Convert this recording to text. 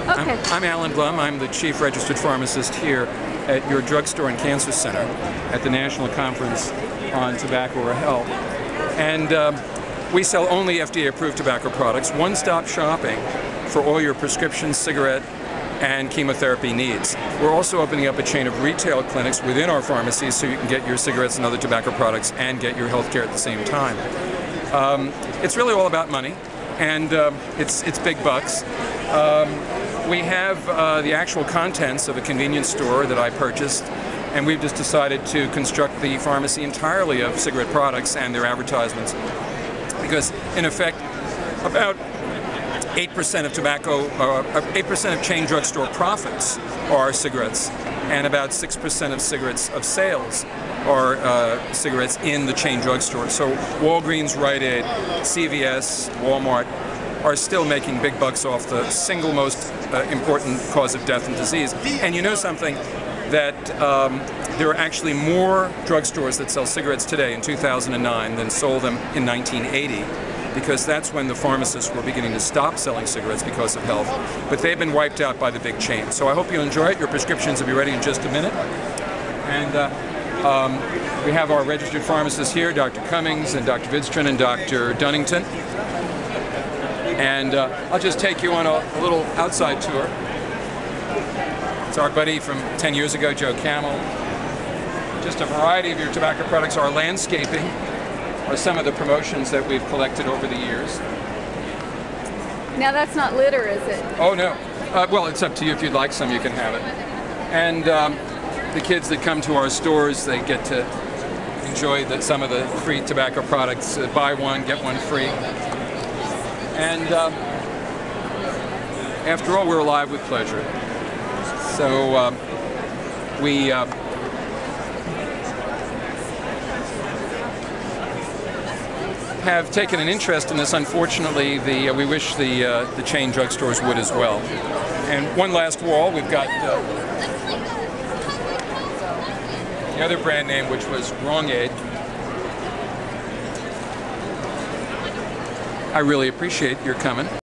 Okay. I'm, I'm Alan Blum. I'm the chief registered pharmacist here at your drugstore and cancer center at the National Conference on Tobacco or Health. And um, we sell only FDA approved tobacco products, one stop shopping for all your prescription, cigarette, and chemotherapy needs. We're also opening up a chain of retail clinics within our pharmacies so you can get your cigarettes and other tobacco products and get your health care at the same time. Um, it's really all about money, and um, it's, it's big bucks. Um, we have uh, the actual contents of a convenience store that I purchased, and we've just decided to construct the pharmacy entirely of cigarette products and their advertisements. Because, in effect, about 8% of tobacco, uh, 8% of chain drugstore profits are cigarettes, and about 6% of cigarettes of sales are uh, cigarettes in the chain drugstore. So Walgreens, Rite Aid, CVS, Walmart are still making big bucks off the single most uh, important cause of death and disease. And you know something? That um, there are actually more drugstores that sell cigarettes today in 2009 than sold them in 1980 because that's when the pharmacists were beginning to stop selling cigarettes because of health. But they've been wiped out by the big chains. So I hope you enjoy it. Your prescriptions will be ready in just a minute. And uh, um, we have our registered pharmacists here, Dr. Cummings and Dr. Vidstrin and Dr. Dunnington. And uh, I'll just take you on a, a little outside tour. It's our buddy from 10 years ago, Joe Camel. Just a variety of your tobacco products. Our landscaping are some of the promotions that we've collected over the years. Now that's not litter, is it? Oh, no. Uh, well, it's up to you. If you'd like some, you can have it. And um, the kids that come to our stores, they get to enjoy the, some of the free tobacco products. Uh, buy one, get one free. And um, after all, we're alive with pleasure. So um, we uh, have taken an interest in this. Unfortunately, the uh, we wish the uh, the chain drugstores would as well. And one last wall, we've got uh, the other brand name, which was Wrong Aid. I really appreciate your coming.